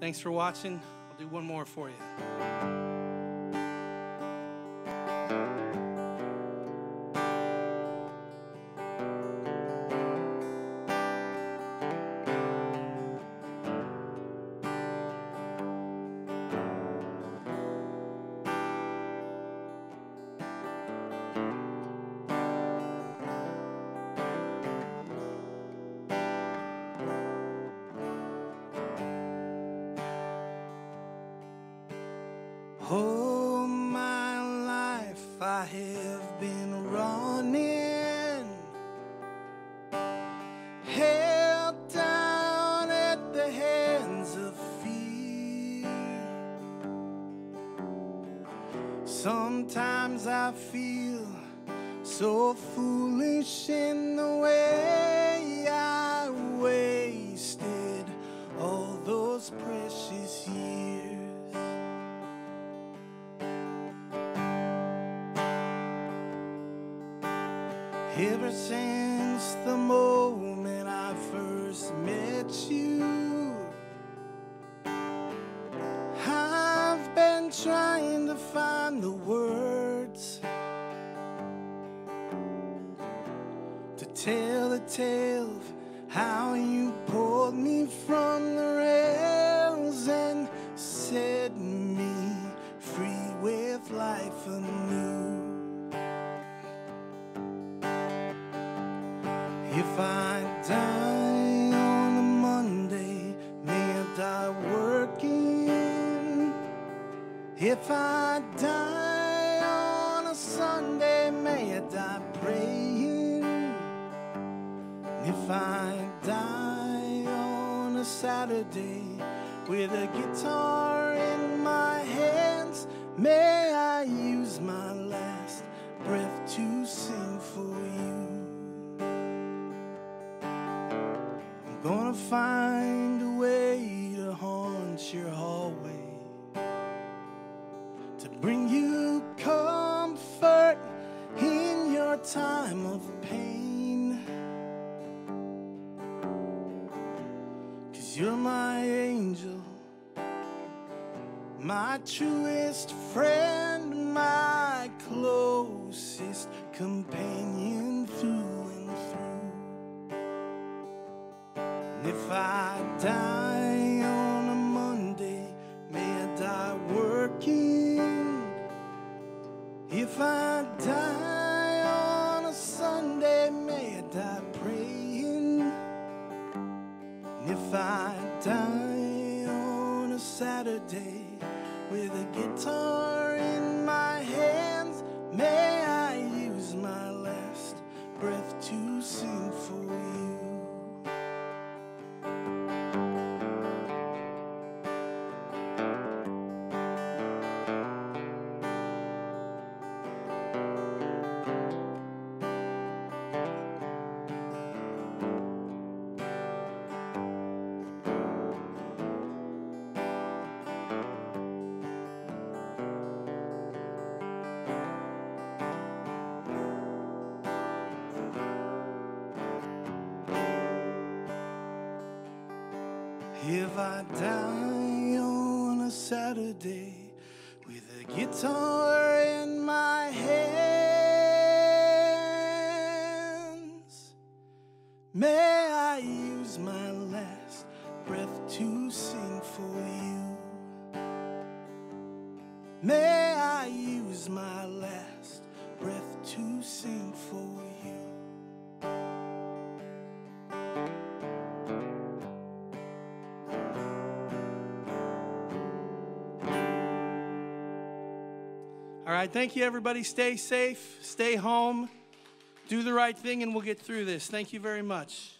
Thanks for watching. I'll do one more for you. All my life I have been running, held down at the hands of fear. Sometimes I feel so foolish in the way I wasted Ever since the moment I first met you, I've been trying to find the words to tell the tale of how you pulled me from the rails and set me If I die on a Monday, may I die working. If I die on a Sunday, may I die praying. If I die on a Saturday with a guitar in my hands, may I use my find a way to haunt your hallway to bring you comfort in your time of pain. Cause you're my angel, my truest friend, my closest companion if I die on a Monday, may I die working. If I die on a Sunday, may I die praying. And if I die on a Saturday with a guitar If I die on a Saturday with a guitar in my hands, may I use my last breath to sing for you. May I use my last breath to sing for you. All right, thank you, everybody. Stay safe, stay home, do the right thing, and we'll get through this. Thank you very much.